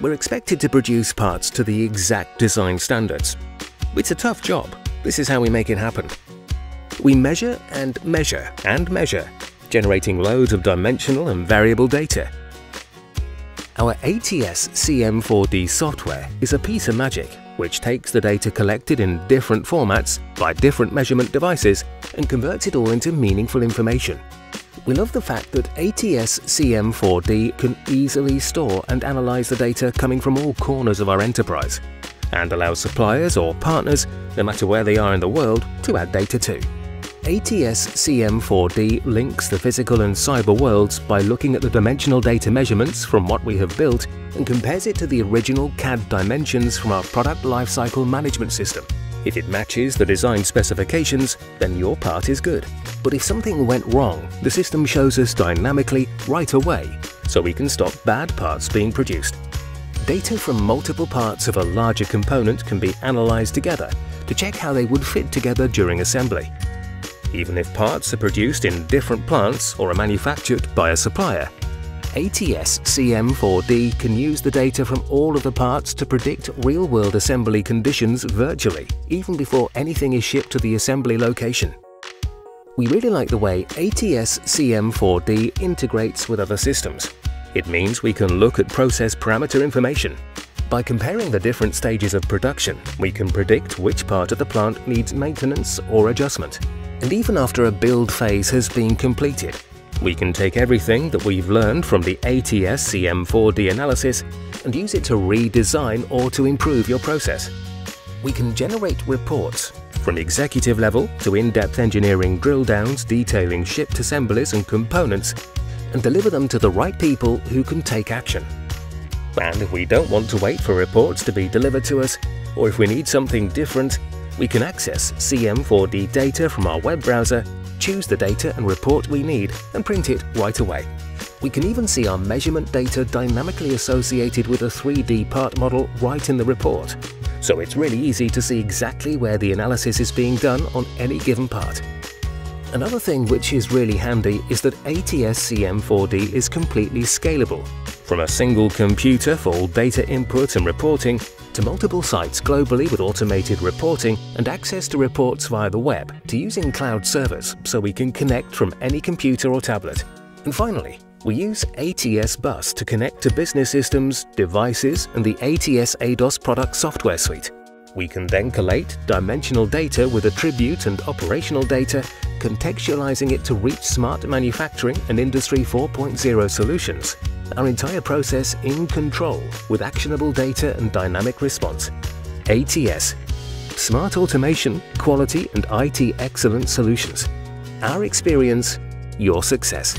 we're expected to produce parts to the exact design standards. It's a tough job. This is how we make it happen. We measure and measure and measure, generating loads of dimensional and variable data. Our ATS CM4D software is a piece of magic which takes the data collected in different formats by different measurement devices and converts it all into meaningful information. We love the fact that ATS CM4D can easily store and analyze the data coming from all corners of our enterprise and allows suppliers or partners, no matter where they are in the world, to add data too. ATS CM4D links the physical and cyber worlds by looking at the dimensional data measurements from what we have built and compares it to the original CAD dimensions from our product lifecycle management system. If it matches the design specifications, then your part is good. But if something went wrong, the system shows us dynamically right away, so we can stop bad parts being produced. Data from multiple parts of a larger component can be analyzed together to check how they would fit together during assembly even if parts are produced in different plants or are manufactured by a supplier. ATS CM4D can use the data from all of the parts to predict real-world assembly conditions virtually, even before anything is shipped to the assembly location. We really like the way ATS CM4D integrates with other systems. It means we can look at process parameter information. By comparing the different stages of production, we can predict which part of the plant needs maintenance or adjustment. And even after a build phase has been completed, we can take everything that we've learned from the ATS CM4D analysis and use it to redesign or to improve your process. We can generate reports from executive level to in-depth engineering drill downs detailing shipped assemblies and components and deliver them to the right people who can take action. And if we don't want to wait for reports to be delivered to us, or if we need something different, we can access CM4D data from our web browser, choose the data and report we need, and print it right away. We can even see our measurement data dynamically associated with a 3D part model right in the report. So it's really easy to see exactly where the analysis is being done on any given part. Another thing which is really handy is that ATS CM4D is completely scalable. From a single computer for all data input and reporting, to multiple sites globally with automated reporting and access to reports via the web to using cloud servers so we can connect from any computer or tablet. And finally, we use ATS Bus to connect to business systems, devices and the ATS ADOS product software suite. We can then collate dimensional data with attribute and operational data, contextualizing it to reach smart manufacturing and Industry 4.0 solutions our entire process in control with actionable data and dynamic response. ATS Smart Automation, Quality and IT Excellence Solutions. Our experience, your success.